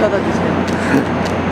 形してす。